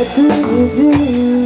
Do do do?